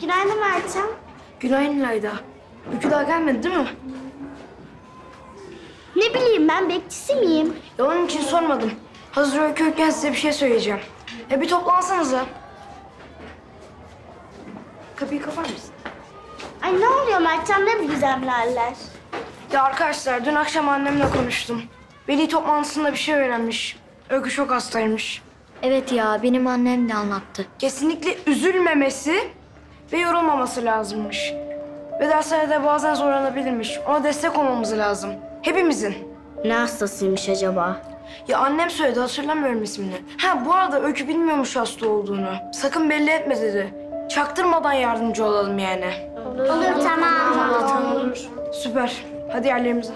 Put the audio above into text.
Günaydın Meltem. Günaydın Layda. Öykü daha gelmedi değil mi? Ne bileyim ben bekçisi miyim? Ya onun için sormadım. Hazır Öykü yokken size bir şey söyleyeceğim. E bir toplansanıza. Kapıyı kapar mısın? Ay ne oluyor Meltem ne bu gizemlerler? Ya arkadaşlar dün akşam annemle konuştum. Veli toplantısında bir şey öğrenmiş. Öykü çok hastaymış. Evet ya benim annem de anlattı. Kesinlikle üzülmemesi ve yorulmaması lazımmış. Ve derslerde bazen zorlanabilirmiş. Ona destek olmamız lazım. Hepimizin. Ne hastasıymış acaba? Ya annem söyledi hatırlamıyorum ismini. Ha bu arada Öykü bilmiyormuş hasta olduğunu. Sakın belli etme dedi. Çaktırmadan yardımcı olalım yani. Olur tamam. Süper. Hadi yerlerimize.